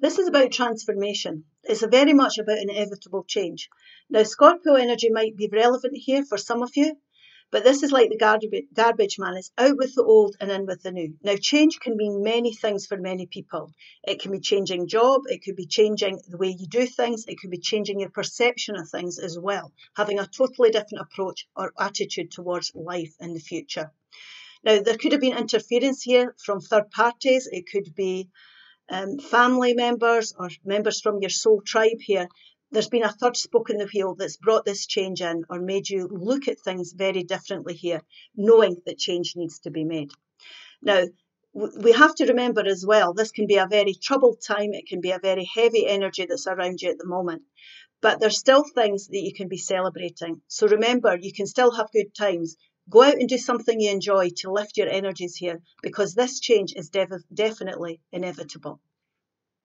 This is about transformation. It's very much about inevitable change. Now, Scorpio energy might be relevant here for some of you, but this is like the garbage man. It's out with the old and in with the new. Now, change can mean many things for many people. It can be changing job. It could be changing the way you do things. It could be changing your perception of things as well. Having a totally different approach or attitude towards life in the future. Now, there could have been interference here from third parties. It could be um, family members or members from your soul tribe here there's been a third spoke in the wheel that's brought this change in or made you look at things very differently here, knowing that change needs to be made. Now, we have to remember as well, this can be a very troubled time. It can be a very heavy energy that's around you at the moment. But there's still things that you can be celebrating. So remember, you can still have good times. Go out and do something you enjoy to lift your energies here because this change is definitely inevitable.